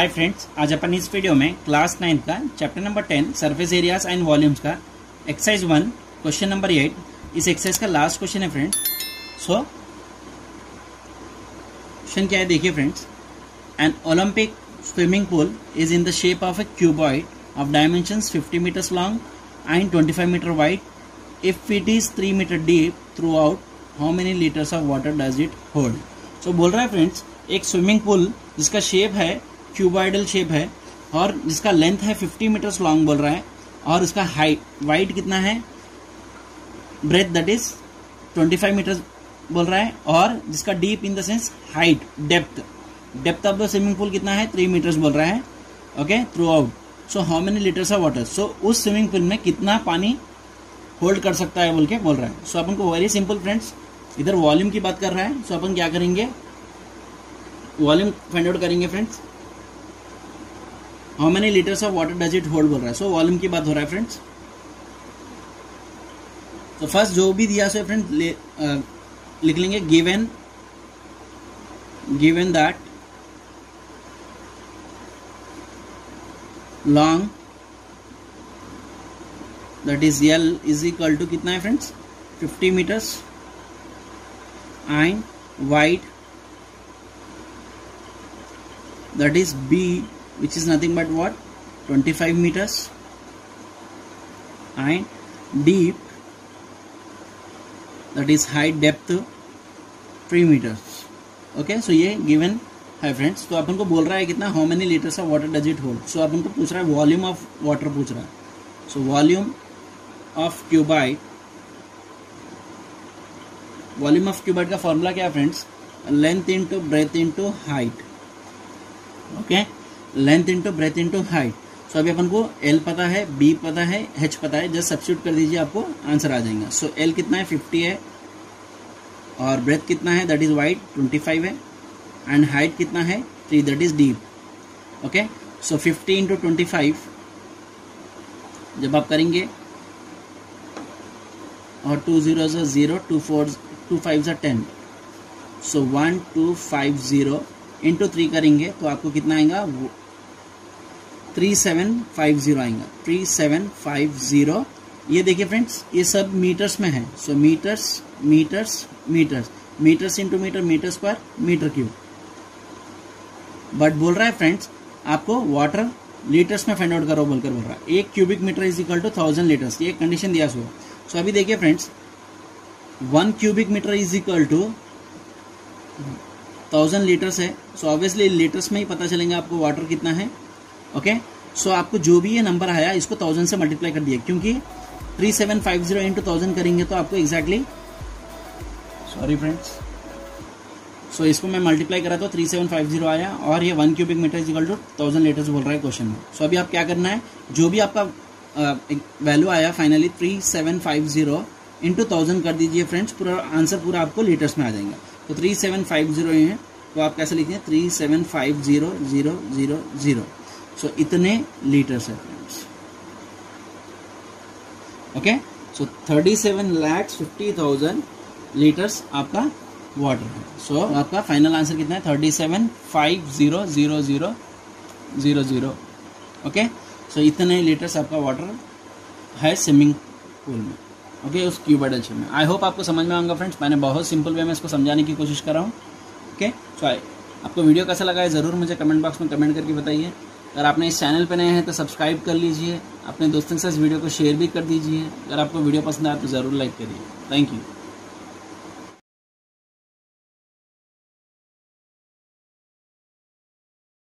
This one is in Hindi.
हाय फ्रेंड्स आज अपन इस वीडियो में क्लास नाइन्थ का chapter number ten surface areas and volumes का exercise one question number eight इस एक्सरसाइज का लास्ट क्वेश्चन है फ्रेंड्स सो क्वेश्चन क्या है देखिए friends an Olympic swimming pool is in the shape of a cuboid of dimensions 50 metres long and 25 metre wide if it is 3 metre deep throughout how many litres of water does it hold so बोल रहा है फ्रेंड्स एक स्विमिंग पूल जिसका शेप है क्यूबॉइडल शेप है और जिसका लेंथ है 50 मीटर्स लॉन्ग बोल रहा है और उसका हाइट वाइड कितना है? ब्रेथ दैट इज़ 25 मीटर्स बोल रहा है और जिसका deep in the sense height depth depth of the swimming pool कितना है? थ्री मीटर्स बोल रहा है okay throughout so how many litres of water so उस स्विमिंग पूल में कितना पानी होल्ड कर सकता है बोल के बोल रहा है। सो so, अपन को वेरी सिंपल फ्रेंड्स इधर वॉल्यूम की बात कर रहा है सो so, अपन क्या करेंगे? वॉल्यूम फाइंड आउट करेंगे friends how many litres of water does it hold बोल रहा है? सो वॉल्यूम की बात हो रहा है फ्रेंड्स तो फ़र्स्ट जो भी दिया सो फ्रेंड लिख लेंगे given given that long that is L is equal to कितना है friends 50 metres and wide that is B which is nothing but what? 25 meters. And deep, that is high depth 3 meters. Okay so ये गिवन है फ्रेंड्स तो अपन को बोल रहा है कितना how many litres of water does it hold so अपन को पूछ रहा है वॉल्यूम ऑफ़ वाटर पूछ रहा है। So volume of cuboid volume of cuboid का फॉर्मूला क्या है friends length into breadth into height okay length into breadth into height. So अभी अपन को एल पता है बी पता है एच पता है, जस्ट सब्सिट्यूट कर दीजिए, आपको आंसर आ जाएगा। सो एल कितना है? फिफ्टी है। और ब्रेथ कितना है? That is wide twenty five है। एंड हाइट कितना है? Three that is deep okay so fifty into twenty five जब आप करेंगे, और two zero zero two four two five जो ten so one two five zero into three करेंगे तो आपको कितना आएगा? थ्री सेवन फाइव ज़ीरो आएगा। थ्री सेवन फाइव ज़ीरो ये देखिए फ्रेंड्स ये सब मीटर्स में है। So metres metres metres metres into metre metre square metre cube but बोल रहा है फ्रेंड्स आपको वाटर लीटर्स में फाइंड आउट करो, बोलकर बोल रहा है। एक cubic metre is equal to thousand litres ये कंडीशन दिया सो सो अभी देखिए friends one cubic metre is equal to thousand litres है। सो ऑब्वियसली लीटर्स में ही पता चलेंगे आपको वाटर कितना है। ओके सो आपको जो भी ये नंबर आया, इसको थाउज़ेंड से मल्टीप्लाई कर दिया। क्योंकि three seven five zero into thousand करेंगे तो आपको एग्जैक्टली सॉरी फ्रेंड्स सो इसको मैं मल्टीप्लाई करा तो थ्री सेवन फाइव ज़ीरो आया और ये one cubic metre equal to thousand litres बोल रहा है क्वेश्चन में। सो अभी आप क्या करना है? जो भी आपका वैल्यू आया finally three seven five zero into thousand कर दीजिए फ्रेंड्स पूरा आंसर पूरा आपको लीटर्स में आ जाएगा। तो थ्री सेवन फाइव ज़ीरो है तो आप कैसे लिखेंगे three seven five zero zero zero zero so so, इतने लीटर्स है friends okay so thirty seven lakhs fifty thousand litres आपका वाटर है। सो so, आपका फाइनल आंसर कितना है? Thirty seven five zero zero zero zero zero okay so इतने लीटर्स आपका वाटर है स्विमिंग पूल में। ओके okay, उस क्यूबर्ड एल्शियम में। आई होप आपको समझ में आऊँगा फ्रेंड्स मैंने बहुत सिंपल वे में इसको समझाने की कोशिश कर रहा हूँ ओके सो आपको वीडियो कैसा लगा है? ज़रूर मुझे कमेंट बॉक्स में कमेंट करके बताइए। अगर आपने इस चैनल पर नए हैं तो सब्सक्राइब कर लीजिए, अपने दोस्तों के साथ वीडियो को शेयर भी कर दीजिए। अगर आपको वीडियो पसंद आए तो ज़रूर लाइक करिए। Thank you